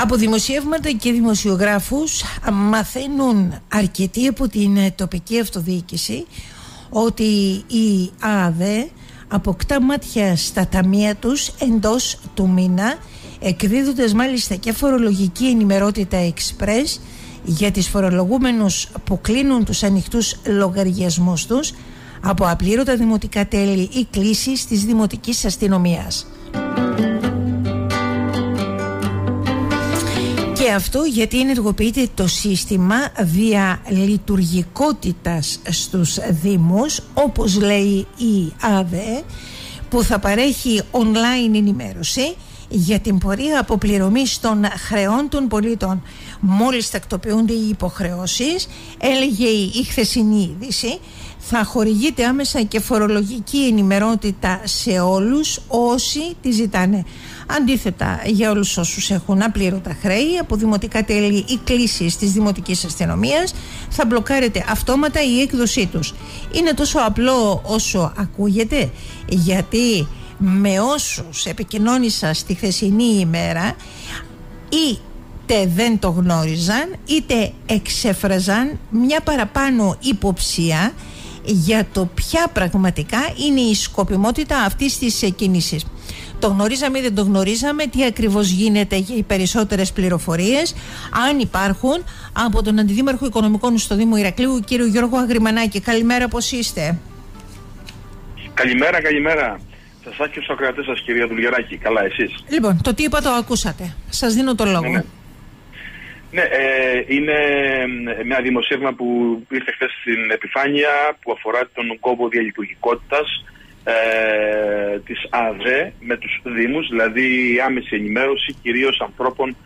Από δημοσιεύματα και δημοσιογράφους μαθαίνουν αρκετοί από την τοπική αυτοδιοίκηση ότι η ΑΔΕ αποκτά μάτια στα ταμεία τους εντός του μήνα εκδίδοντας μάλιστα και φορολογική ενημερότητα εξπρές για τις φορολογούμενους που κλείνουν τους ανοιχτούς λογαριασμούς τους από απλήρωτα δημοτικά τέλη ή κλήσεις της δημοτικής αστυνομίας. Και αυτό γιατί ενεργοποιείται το σύστημα διαλειτουργικότητας στους Δήμους όπως λέει η ΑΔΕ που θα παρέχει online ενημέρωση για την πορεία αποπληρωμής των χρεών των πολίτων. Μόλις τακτοποιούνται οι υποχρεώσεις, έλεγε η χθεσινή είδηση, θα χορηγείται άμεσα και φορολογική ενημερότητα σε όλους όσοι τη ζητάνε. Αντίθετα, για όλους όσους έχουν απλήρωτα χρέη από δημοτικά τέλη ή κλήσεις της δημοτικής αστυνομίας θα μπλοκάρεται αυτόματα η έκδοσή τους. Είναι τόσο απλό όσο ακούγεται γιατί με όσους επικοινώνησα στη χθεσινή ημέρα είτε δεν το γνώριζαν είτε εξέφραζαν μια παραπάνω υποψία για το ποια πραγματικά είναι η σκοπιμότητα αυτής της κίνησης. Το γνωρίζαμε ή δεν το γνωρίζαμε, τι ακριβώς γίνεται για οι περισσότερες πληροφορίες, αν υπάρχουν, από τον Αντιδήμαρχο Οικονομικών στο Δήμο Ηρακλείου, κύριο Γιώργο Αγριμανάκη. Καλημέρα, πώς είστε; Καλημέρα, καλημέρα. Σας άκουσα στου ακροατέ σας, κυρία Δουλγεράκη. Καλά, εσείς; Λοιπόν, το τι είπα το ακούσατε. Σας δίνω το λόγο. Ναι, ναι. Ναι ε, είναι μια δημοσίευμα που ήρθε χθες στην επιφάνεια που αφορά τον κόμπο διαλειτουργικότητας ε, της ΑΔΕ με τους Δήμους, δηλαδή η άμεση ενημέρωση κυρίως ανθρώπων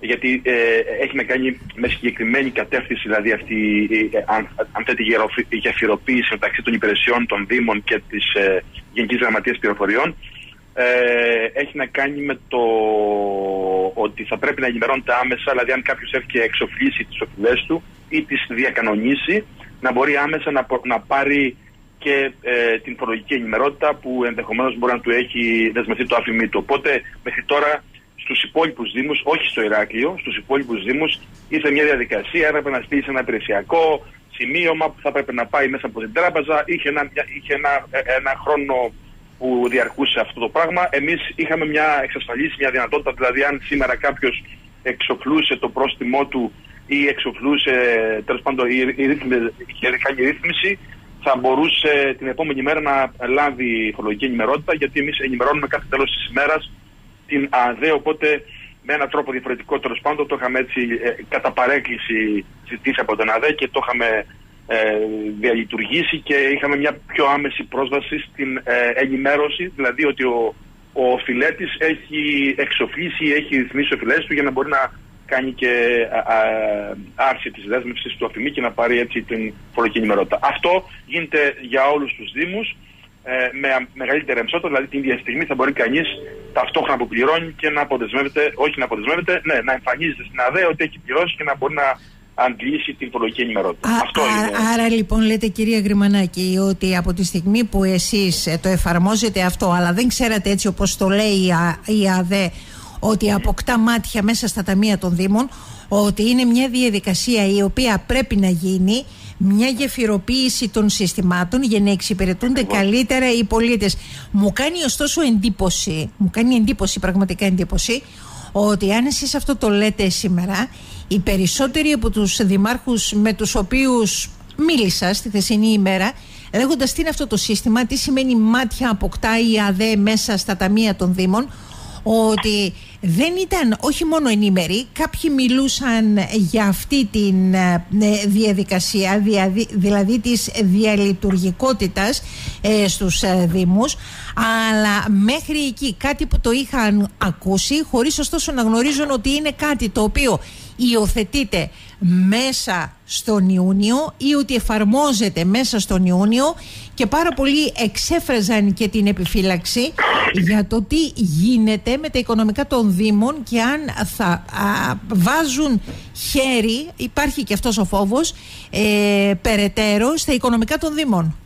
γιατί ε, έχει να κάνει με συγκεκριμένη κατεύθυνση, δηλαδή αυτή, ε, αν, αν θέλετε, η γεφυροποίηση μεταξύ των υπηρεσιών των Δήμων και της ε, Γενικής Γραμματείας Πληροφοριών. Ε, έχει να κάνει με το ότι θα πρέπει να ενημερώνεται άμεσα, δηλαδή αν κάποιος έχει και εξοφλήσει τις οφειλές του ή τις διακανονίσει, να μπορεί άμεσα να, να πάρει και ε, την φορολογική ενημερότητα που ενδεχομένως μπορεί να του έχει δεσμευτεί το άφημί του. Οπότε μέχρι τώρα στους υπόλοιπους Δήμους, όχι στο Ηράκλειο, στους υπόλοιπους Δήμους ήρθε μια διαδικασία, έπρεπε να στείλει ένα υπηρεσιακό σημείωμα που θα έπρεπε να πάει μέσα από την τράπεζα. Είχε ένα, είχε ένα, ε, ένα χρόνο που διαρκούσε αυτό το πράγμα. Εμείς είχαμε μια εξασφαλίσει μια δυνατότητα, δηλαδή αν σήμερα κάποιος εξοφλούσε το πρόστιμό του ή εξοφλούσε, τέλος πάντων, η, η, είχε κάνει ρύθμιση, θα μπορούσε την επόμενη μέρα να λάβει φορολογική ενημερότητα, γιατί εμείς ενημερώνουμε κάθε τέλος της ημέρας την ΑΔΕ, οπότε με έναν τρόπο διαφορετικό τέλος πάντων το είχαμε έτσι ε, κατά παρέκκληση ζητήσει από την ΑΔΕ και το είχαμε ε, διαλειτουργήσει και είχαμε μια πιο άμεση πρόσβαση στην ε, ενημέρωση, δηλαδή ότι ο, ο φιλέτης έχει εξοφλήσει, έχει ρυθμίσει ο φιλέτης του για να μπορεί να κάνει και α, άρση της δέσμευσης του αφημί και να πάρει έτσι την φορολογική ενημερότητα. Αυτό γίνεται για όλους τους Δήμους ε, με μεγαλύτερη εμψότητα, δηλαδή την ίδια στιγμή θα μπορεί κανείς ταυτόχρονα να αποπληρώνει και να αποδεσμεύεται, όχι να αποδεσμεύεται, ναι, να εμφανίζεται στην ΑΔΕ ότι έχει πληρώσει και να μπορεί να αντλήσει την φορολογική ενημερότητα. Αυτό είναι. Άρα λοιπόν λέτε κυρία Γκριμανάκη ότι από τη στιγμή που εσείς ε, το εφαρμόζετε αυτό αλλά δεν ξέρατε έτσι όπως το λέει η ΑΔΕ ότι αποκτά μάτια μέσα στα ταμεία των Δήμων ότι είναι μια διαδικασία η οποία πρέπει να γίνει μια γεφυροποίηση των συστημάτων για να εξυπηρετούνται καλύτερα οι πολίτες. Μου κάνει ωστόσο εντύπωση, μου κάνει εντύπωση, πραγματικά εντύπωση, ότι αν εσείς αυτό το λέτε σήμερα, οι περισσότεροι από τους δημάρχους με τους οποίους μίλησα στη θεσινή ημέρα, λέγοντας τι είναι αυτό το σύστημα, τι σημαίνει μάτια αποκτά η ΑΔΕ μέσα στα ταμεία των Δήμων, ότι δεν ήταν όχι μόνο ενήμεροι, κάποιοι μιλούσαν για αυτή τη ε, διαδικασία, δηλαδή της διαλειτουργικότητας ε, στους ε, Δήμους, αλλά μέχρι εκεί κάτι που το είχαν ακούσει, χωρίς ωστόσο να γνωρίζουν ότι είναι κάτι το οποίο υιοθετείται μέσα στον Ιούνιο ή ότι εφαρμόζεται μέσα στον Ιούνιο και πάρα πολλοί εξέφραζαν και την επιφύλαξη για το τι γίνεται με τα οικονομικά των Δήμων και αν θα βάζουν χέρι, υπάρχει και αυτός ο φόβος, ε, περαιτέρω στα οικονομικά των Δήμων.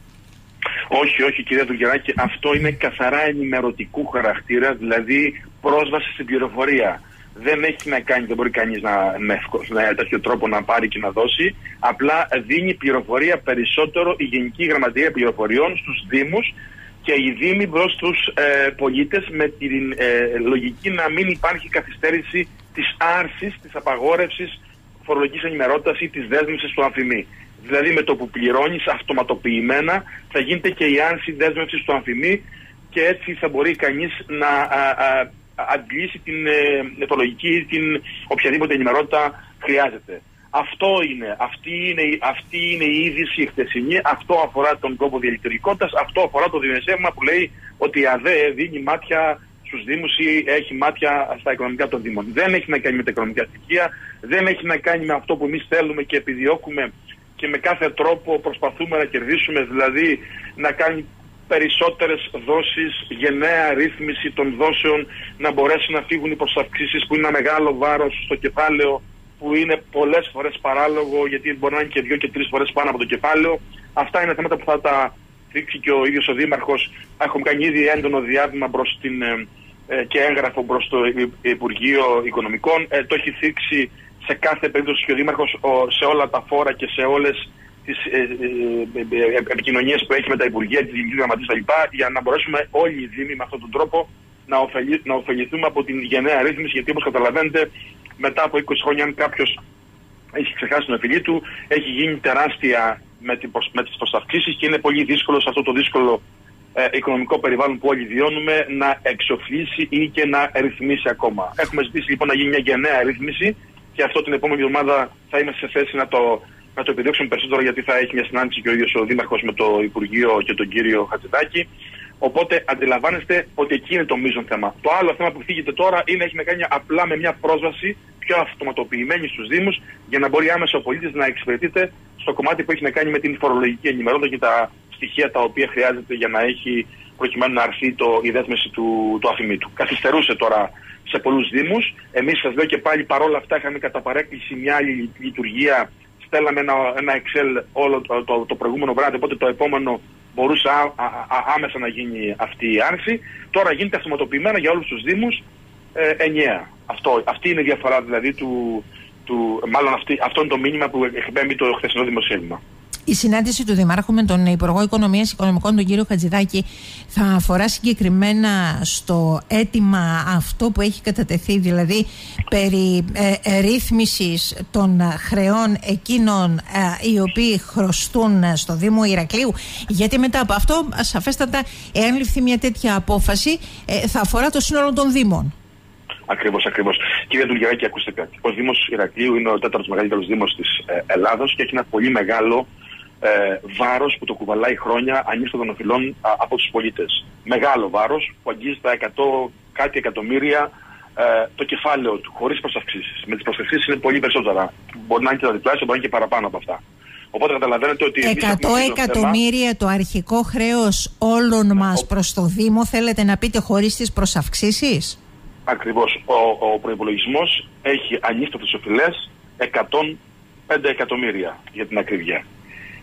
Όχι, όχι κυρία Δουλγεράκη, αυτό είναι καθαρά ενημερωτικού χαρακτήρα, δηλαδή πρόσβαση στην πληροφορία. Δεν έχει να κάνει, δεν μπορεί κανείς να, με, με τέτοιο τρόπο να πάρει και να δώσει. Απλά δίνει πληροφορία περισσότερο η Γενική Γραμματεία Πληροφοριών στους Δήμους και οι Δήμοι προς τους ε, πολίτες με την ε, λογική να μην υπάρχει καθυστέρηση της άρσης, της απαγόρευσης φορολογικής ενημερότητας ή της δέσμευσης του αμφιμή. Δηλαδή με το που πληρώνεις αυτοματοποιημένα θα γίνεται και η άρση δέσμευσης του αμφιμή και έτσι θα μπορεί κανείς να α, αντλήσει την ε, ή την οποιαδήποτε ενημερότητα χρειάζεται. Αυτό είναι, αυτή είναι, αυτή είναι η είδηση η χτεσινή, αυτό αφορά τον κόπο διαλειτουργικότητας, αυτό αφορά το δημοσίευμα που λέει ότι η ΑΔΕ δίνει μάτια στους Δήμους ή έχει μάτια στα οικονομικά των Δήμων. Δεν έχει να κάνει με τα οικονομικά στοιχεία, δεν έχει να κάνει με αυτό που εμείς θέλουμε και επιδιώκουμε και με κάθε τρόπο προσπαθούμε να κερδίσουμε, δηλαδή να κάνει περισσότερες δόσεις, γενναία ρύθμιση των δόσεων, να μπορέσει να φύγουν οι προσαυξήσεις που είναι ένα μεγάλο βάρος στο κεφάλαιο, που είναι πολλές φορές παράλογο, γιατί μπορεί να είναι και δύο και τρεις φορές πάνω από το κεφάλαιο. Αυτά είναι θέματα που θα τα δείξει και ο ίδιος ο Δήμαρχος. Έχουμε κάνει ήδη έντονο διάβημα προς την, ε, ε, και έγγραφο προς το Υπουργείο Οικονομικών. Ε, το έχει θίξει σε κάθε περίπτωση και ο Δήμαρχος σε όλα τα φόρα και σε όλες τις ε, ε, ε, επικοινωνίες που έχει με τα Υπουργεία, τη Γενική Γραμματεία κτλ. για να μπορέσουμε όλοι οι Δήμοι με αυτόν τον τρόπο να, ωφελη, να ωφεληθούμε από την γενναία ρύθμιση. Γιατί όπως καταλαβαίνετε, μετά από 20 χρόνια, αν κάποιος έχει ξεχάσει τον εφηλή του, έχει γίνει τεράστια με, την, με τις προσαυξήσει και είναι πολύ δύσκολο σε αυτό το δύσκολο ε, οικονομικό περιβάλλον που όλοι βιώνουμε να εξοφλήσει ή και να ρυθμίσει ακόμα. Έχουμε ζητήσει λοιπόν να γίνει μια γενναία ρύθμιση και αυτό την επόμενη εβδομάδα θα είμαστε σε θέση να το να το επιδιώξουμε περισσότερο γιατί θα έχει μια συνάντηση και ο ίδιος ο Δήμαρχος με το Υπουργείο και τον κύριο Χατζηδάκη. Οπότε αντιλαμβάνεστε ότι εκεί είναι το μείζον θέμα. Το άλλο θέμα που φύγεται τώρα είναι έχει να κάνει απλά με μια πρόσβαση πιο αυτοματοποιημένη στους Δήμους για να μπορεί άμεσα ο πολίτης να εξυπηρετείται στο κομμάτι που έχει να κάνει με την φορολογική ενημερότητα και τα στοιχεία τα οποία χρειάζεται για να έχει προκειμένου να αρθεί το, η δέσμευση του, του αφημίτου. Καθυστερούσε τώρα σε πολλούς Δήμους. Εμείς σας λέω και πάλι παρόλα αυτά είχαμε κατά παρέκκληση μια άλλη λειτουργία στέλναμε ένα, ένα Excel όλο το, το, το προηγούμενο βράδυ, οπότε το επόμενο μπορούσε α, α, α, άμεσα να γίνει αυτή η άρση. Τώρα γίνεται αυτοματοποιημένα για όλους τους Δήμους ε, ενιαία. Αυτό, αυτή είναι η διαφορά δηλαδή του, του μάλλον αυτή, αυτό είναι το μήνυμα που εκπέμπει το χθεσινό δημοσίευμα. Η συνάντηση του Δημάρχου με τον Υπουργό Οικονομίας Οικονομικών, τον κύριο Χατζηδάκη, θα αφορά συγκεκριμένα στο αίτημα αυτό που έχει κατατεθεί, δηλαδή περί ε, ε ρύθμισης των χρεών εκείνων ε, οι οποίοι χρωστούν στο Δήμο Ηρακλείου. Γιατί μετά από αυτό, σαφέστατα, εάν ληφθεί μια τέτοια απόφαση, ε, θα αφορά το σύνολο των Δήμων. Ακριβώς, ακριβώς. Κύριε Δουλγεράκη, ακούστε κάτι. Ο Δήμος Ηρακλείου είναι ο τέταρτος μεγαλύτερος Δήμος της ε, Ελλάδος και έχει ένα πολύ μεγάλο ε, βάρος που το κουβαλάει χρόνια ανίστατων οφειλών από τους πολίτες. Μεγάλο βάρος που αγγίζει τα 100 κάτι εκατομμύρια ε, το κεφάλαιο του, χωρίς προσαυξήσεις. Με τις προσαυξήσεις είναι πολύ περισσότερα. Μπορεί να είναι και τα διπλάσια, μπορεί να είναι και παραπάνω από αυτά. Οπότε καταλαβαίνετε ότι. 100 εκατομμύρια το αρχικό χρέος όλων ναι, μας προς το Δήμο, θέλετε να πείτε χωρίς τις προσαυξήσεις; Ακριβώς. Ο, ο προπολογισμό έχει ανίστατε οφειλές 105 εκατομμύρια για την ακρίβεια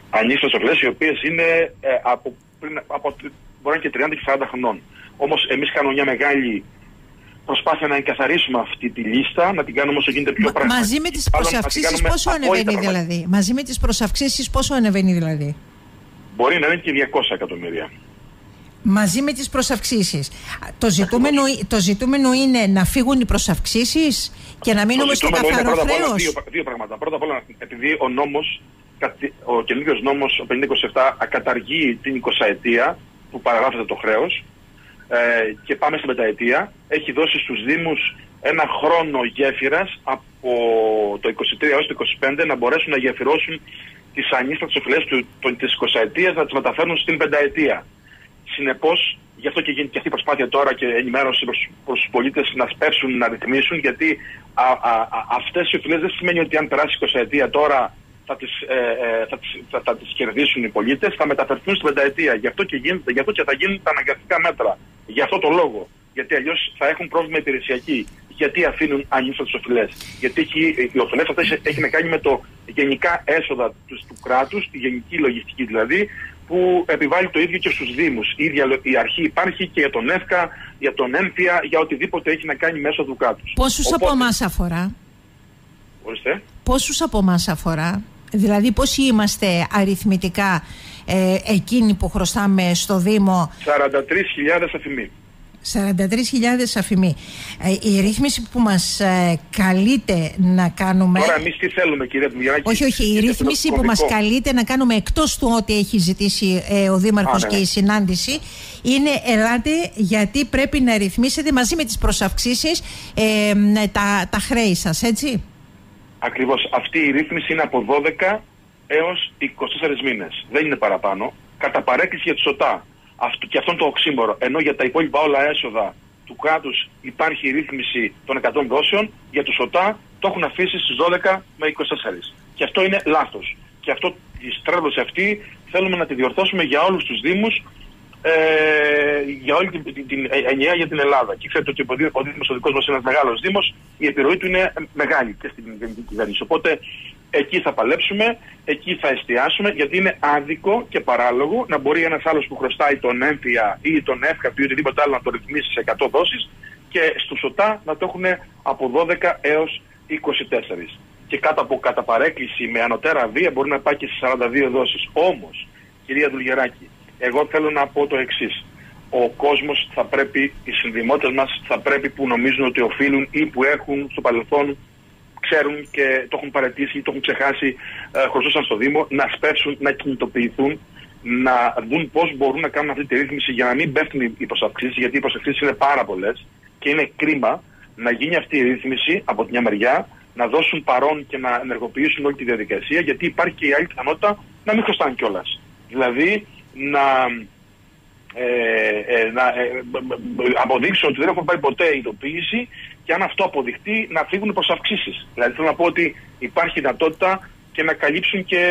ανήσιες οφειλές οι οποίες είναι ε, από, πριν, από μπορεί και 30 και 40 χρονών. Όμως εμείς κάνουμε μια μεγάλη προσπάθεια να εγκαθαρίσουμε αυτή τη λίστα, να την κάνουμε όσο γίνεται πιο πραγματική. Μαζί με τις προσαυξήσεις πόσο ανεβαίνει δηλαδή; Μαζί με τις προσαυξήσεις πόσο ανεβαίνει δηλαδή; Μπορεί να είναι και 200 εκατομμύρια. Μαζί με τις προσαυξήσεις. Το ζητούμενο, το ζητούμενο είναι να φύγουν οι προσαυξήσεις και να μείνουμε στο καθαρό χρέος; Δύο, δύο πράγματα. Πρώτα απ' όλα, επειδή ο νόμος ο καινούριο νόμος, ο 5027, ακαταργεί την 20 ετία που παραγράφεται το χρέος ε, και πάμε στην πενταετία. Έχει δώσει στους Δήμους ένα χρόνο γέφυρας από το 23 έως το 25 να μπορέσουν να γεφυρώσουν τις ανίστατες οφειλές του, της 20 ετίας να τις μεταφέρουν στην πενταετία. Συνεπώς, γι' αυτό και γίνεται και αυτή η προσπάθεια τώρα και ενημέρωση προς, προς τους πολίτες να σπεύσουν, να ρυθμίσουν, γιατί α, α, α, αυτές οι οφειλές δεν σημαίνει ότι αν περάσει 20 ετία τώρα θα τις, ε, ε, θα, τις, θα, θα τις κερδίσουν οι πολίτες, θα μεταφερθούν στην πενταετία. Γι' αυτό και, γίνεται, γι αυτό και θα γίνουν τα αναγκαστικά μέτρα. Γι' αυτό το λόγο. Γιατί αλλιώς θα έχουν πρόβλημα υπηρεσιακή. Γιατί αφήνουν ανοιχτέ τι οφειλές. Γιατί έχει, οι οφειλές αυτές έχει να κάνει με το γενικά έσοδα τους, του κράτους, τη γενική λογιστική δηλαδή, που επιβάλλει το ίδιο και στους Δήμους. Η ίδια η αρχή υπάρχει και για τον ΕΦΚΑ, για τον ΕΜΦΙΑ, για οτιδήποτε έχει να κάνει μέσω του κράτους. Πόσους Οπότε... από εμάς αφορά; Ορίστε. Πόσους από εμάς αφορά; Δηλαδή πόσοι είμαστε αριθμητικά ε, εκείνοι που χρωστάμε στο Δήμο; 43.000 αφημοί 43.000 αφημοί. Ε, η ρύθμιση που μας ε, καλείται να κάνουμε... Τώρα εμείς τι θέλουμε κύριε Δημιάκη. Όχι, όχι. Η ρύθμιση που μας καλείται να κάνουμε εκτός του ότι έχει ζητήσει ε, ο Δήμαρχος ναι, και ναι. η συνάντηση είναι ελάτε γιατί πρέπει να ρυθμίσετε μαζί με τις προσαυξήσεις ε, τα, τα χρέη σας, έτσι; Ακριβώς. Αυτή η ρύθμιση είναι από 12 έως 24 μήνες. Δεν είναι παραπάνω. Κατά παρέκκληση για τους ΟΤΑ αυτό, και αυτόν το οξύμορο. Ενώ για τα υπόλοιπα όλα έσοδα του κράτους υπάρχει η ρύθμιση των 100 δόσεων, για του ΟΤΑ το έχουν αφήσει στις 12 με 24. Και αυτό είναι λάθος. Και αυτό η στρέβλωση αυτή θέλουμε να τη διορθώσουμε για όλους τους Δήμους, ε, για όλη την, την, την ενιαία για την Ελλάδα. Και ξέρετε ότι ο Δήμο ο δικός μας είναι ένας μεγάλος Δήμος, η επιρροή του είναι μεγάλη και στην γενική κυβέρνηση. Οπότε εκεί θα παλέψουμε, εκεί θα εστιάσουμε, γιατί είναι άδικο και παράλογο να μπορεί ένας άλλος που χρωστάει τον έμφυα ή τον εύκα ή οτιδήποτε άλλο να το ρυθμίσει σε 100 δόσεις και στους ΟΤΑ να το έχουν από 12 έως 24. Και κάτω από κατά παρέκκληση με ανωτέρα βία μπορεί να πάει και σε 42 δόσεις. Όμως, κυρία Δουλγεράκη, εγώ θέλω να πω το εξής. Ο κόσμος θα πρέπει, οι συνδημότες μας θα πρέπει που νομίζουν ότι οφείλουν ή που έχουν στο παρελθόν ξέρουν και το έχουν παρατήσει ή το έχουν ξεχάσει, ε, χρωστούσαν στο Δήμο, να σπεύσουν, να κινητοποιηθούν, να δουν πώς μπορούν να κάνουν αυτή τη ρύθμιση για να μην πέφτουν οι προσαυξήσεις, γιατί οι προσαυξήσεις είναι πάρα πολλές και είναι κρίμα να γίνει αυτή η ρύθμιση από την μια μεριά, να δώσουν παρόν και να ενεργοποιήσουν όλη τη διαδικασία, γιατί υπάρχει και η άλλη πιθανότητα να μην χρωστάνε κιόλας. Δηλαδή να, ε, ε, να ε, αποδείξουν ότι δεν έχουν πάρει ποτέ ειδοποίηση και αν αυτό αποδειχτεί να φύγουν προς αυξήσεις. Δηλαδή θέλω να πω ότι υπάρχει δυνατότητα και να καλύψουν και,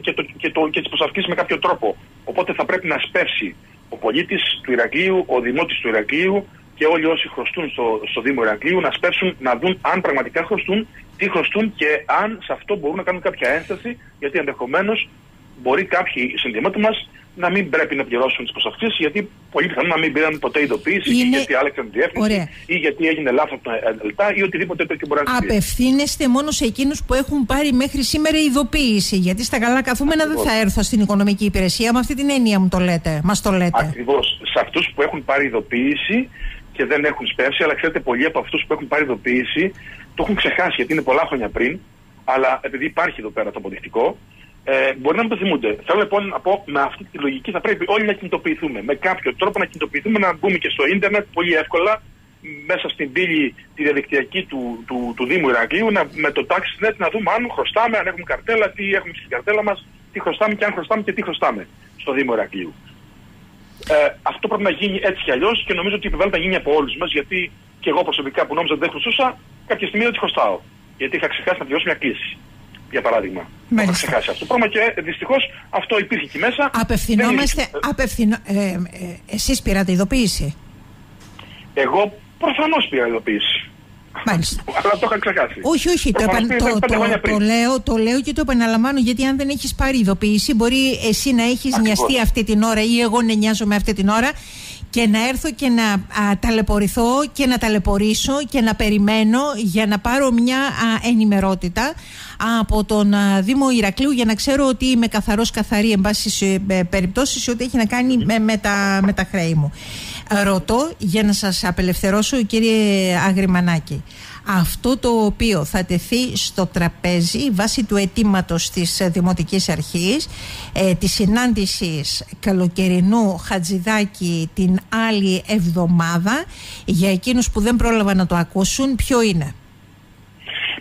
και, το, και, το, και τις προσαυξήσεις με κάποιο τρόπο. Οπότε θα πρέπει να σπεύσει ο πολίτης του Ηρακλείου, ο δημότης του Ηρακλείου και όλοι όσοι χρωστούν στο, στο Δήμο Ηρακλείου να σπεύσουν να δουν αν πραγματικά χρωστούν, τι χρωστούν και αν σε αυτό μπορούν να κάνουν κάποια ένσταση γιατί ενδεχομένως μπορεί κάποιοι συνδυασμοί μας να μην πρέπει να πληρώσουν τις προσαυξήσει, γιατί πολύ πιθανό να μην πήραν ποτέ ειδοποίηση, είναι... ή γιατί άλλαξαν τη διεύθυνση, ή γιατί έγινε λάθος από τα λεπτά, ή οτιδήποτε τέτοιο μπορεί να συμβεί. Απευθύνεστε μόνο σε εκείνους που έχουν πάρει μέχρι σήμερα ειδοποίηση. Γιατί στα καλά καθούμενα Ακριβώς. δεν θα έρθω στην οικονομική υπηρεσία. Με αυτή την έννοια μου το λέτε. Μας το λέτε. Ακριβώς. Σε αυτούς που έχουν πάρει ειδοποίηση και δεν έχουν σπεύσει, αλλά ξέρετε, πολλοί από αυτούς που έχουν πάρει ειδοποίηση το έχουν ξεχάσει γιατί είναι πολλά χρόνια πριν. Αλλά επειδή υπάρχει εδώ πέρα το αποδεικτικό, ε, μπορεί να μην το θυμούνται. Θέλω λοιπόν να πω με αυτή τη λογική θα πρέπει όλοι να κινητοποιηθούμε. Με κάποιο τρόπο να κινητοποιηθούμε, να μπούμε και στο ίντερνετ πολύ εύκολα μέσα στην πύλη τη διαδικτυακή του, του, του Δήμου Ηρακλείου να, με το TaxNet να δούμε αν χρωστάμε, αν έχουμε καρτέλα, τι έχουμε στην καρτέλα μας, τι χρωστάμε και αν χρωστάμε και τι χρωστάμε στο Δήμο Ηρακλείου. Ε, αυτό πρέπει να γίνει έτσι κι αλλιώς και νομίζω ότι επιβάλλεται να γίνει από όλους μας γιατί και εγώ προσωπικά που νόμιζα ότι δεν χρωστούσα, κάποια στιγμή δεν χρωστάω. Γιατί είχα ξεχάσει να πληρώσω μια κλίση για παράδειγμα. Μάλιστα. Θα ξεχάσει αυτό το πράγμα και δυστυχώς αυτό υπήρχε εκεί μέσα. Απευθυνόμαστε. Απευθυνο... Ε, ε, Εσείς πήρατε ειδοποίηση; Εγώ προφανώς πήρα ειδοποίηση. Μάλιστα. Αλλά το είχα ξεχάσει. Όχι, όχι. Το, το, το, το, λέω, το λέω και το επαναλαμβάνω γιατί αν δεν έχεις πάρει ειδοποίηση, μπορεί εσύ να έχεις νοιαστεί αυτή την ώρα ή εγώ να νοιάζομαι αυτή την ώρα και να έρθω και να α, ταλαιπωρηθώ και να ταλαιπωρήσω και να περιμένω για να πάρω μια α, ενημερότητα από τον Δήμο Ηρακλείου για να ξέρω ότι είμαι καθαρός καθαρή εν πάση ε, περιπτώσεις ότι έχει να κάνει με, με, τα, με τα χρέη μου. Ρωτώ για να σας απελευθερώσω κύριε Αγριμανάκη αυτό το οποίο θα τεθεί στο τραπέζι βάσει του αιτήματος της Δημοτικής Αρχής ε, της συνάντησης καλοκαιρινού Χατζηδάκη την άλλη εβδομάδα για εκείνους που δεν πρόλαβαν να το ακούσουν ποιο είναι;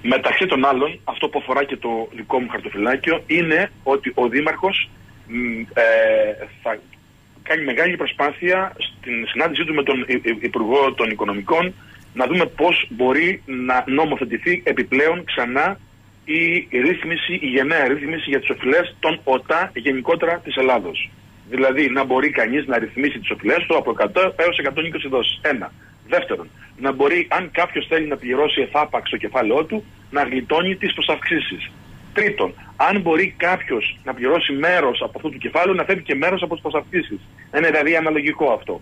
Μεταξύ των άλλων, αυτό που αφορά και το δικό μου χαρτοφυλάκιο είναι ότι ο Δήμαρχος ε, θα κάνει μεγάλη προσπάθεια στην συνάντησή του με τον Υπουργό των Οικονομικών να δούμε πώς μπορεί να νομοθετηθεί επιπλέον ξανά η ρύθμιση, η γενναία ρύθμιση για τις οφειλές των ΟΤΑ γενικότερα της Ελλάδος. Δηλαδή να μπορεί κανείς να ρυθμίσει τις οφειλές του από 100 έως 120 δόσεις. Ένα. Δεύτερον, να μπορεί αν κάποιος θέλει να πληρώσει εφάπαξ το κεφάλαιό του να γλιτώνει τις προσαυξήσεις. Τρίτον, αν μπορεί κάποιος να πληρώσει μέρος από αυτό το κεφάλαιο, να φεύγει και μέρος από τις προσαρτήσει. Είναι δηλαδή αναλογικό αυτό.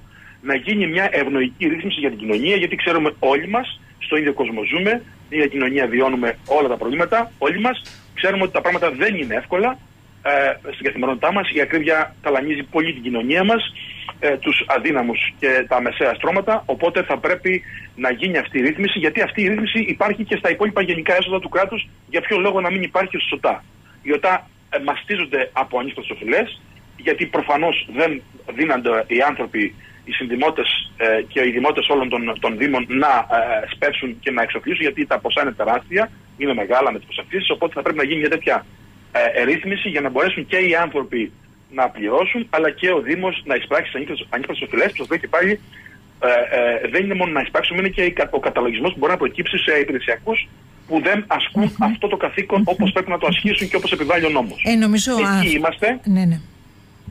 Να γίνει μια ευνοϊκή ρύθμιση για την κοινωνία, γιατί ξέρουμε όλοι μας, στο ίδιο κόσμο ζούμε, στην ίδια κοινωνία βιώνουμε όλα τα προβλήματα, όλοι μας. Ξέρουμε ότι τα πράγματα δεν είναι εύκολα. Ε, στην καθημερινότητά μας η ακρίβεια ταλανίζει πολύ την κοινωνία μας, ε, τους αδύναμους και τα μεσαία στρώματα. Οπότε θα πρέπει να γίνει αυτή η ρύθμιση, γιατί αυτή η ρύθμιση υπάρχει και στα υπόλοιπα γενικά έσοδα του κράτους. Για ποιο λόγο να μην υπάρχει στο ΣΟΤΑ. Οι ΟΤΑ ε, μαστίζονται από ανοιχτέ οφειλές, γιατί προφανώς δεν δίνονται οι άνθρωποι, οι συνδημότες ε, και οι δημότες όλων των, των Δήμων να ε, σπεύσουν και να εξοφλήσουν, γιατί τα ποσά είναι τεράστια, είναι μεγάλα με τις προσαρτήσει. Οπότε θα πρέπει να γίνει μια τέτοια ε, ρύθμιση για να μπορέσουν και οι άνθρωποι να πληρώσουν, αλλά και ο Δήμος να εισπράξει τις ανοιχτέ οφειλές. Που σα λέω και πάλι, ε, ε, δεν είναι μόνο να εισπράξουμε, είναι και ο καταλογισμός που μπορεί να προκύψει σε υπηρεσιακούς που δεν ασκουν αυτό το καθήκον όπως πρέπει να το ασχίσουν και όπως επιβάλλει ο νόμος. Ε, νομίζω Εκεί είμαστε. Ναι, ναι.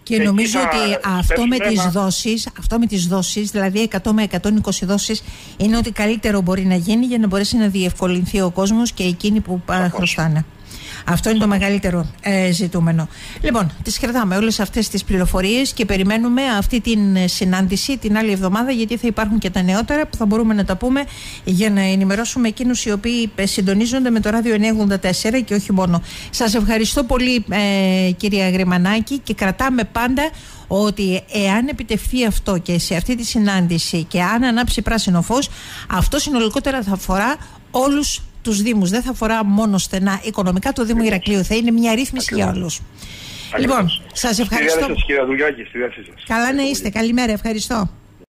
Και νομίζω ότι αυτό με, τις δόσεις, αυτό με τις δόσεις, δηλαδή 100 με 120 δόσεις, είναι ότι καλύτερο μπορεί να γίνει για να μπορέσει να διευκολυνθεί ο κόσμος και εκείνοι που χρωστάνε. Αυτό είναι το μεγαλύτερο ε, ζητούμενο. Λοιπόν, τις κρατάμε όλες αυτές τις πληροφορίες και περιμένουμε αυτή την συνάντηση την άλλη εβδομάδα, γιατί θα υπάρχουν και τα νεότερα που θα μπορούμε να τα πούμε για να ενημερώσουμε εκείνους οι οποίοι ε, συντονίζονται με το ράδιο 984 και όχι μόνο. Σας ευχαριστώ πολύ, ε, κυρία Γρημανάκη, και κρατάμε πάντα ότι εάν επιτευχθεί αυτό και σε αυτή τη συνάντηση και αν ανάψει πράσινο φως αυτό συνολικότερα θα αφορά όλους τους Δήμους. Δεν θα αφορά μόνο στενά οικονομικά το Δήμο Ηρακλείου. Θα είναι μια ρύθμιση για όλους. Λοιπόν, σας ευχαριστώ. Στη Καλά να είστε. Καλημέρα. Ευχαριστώ.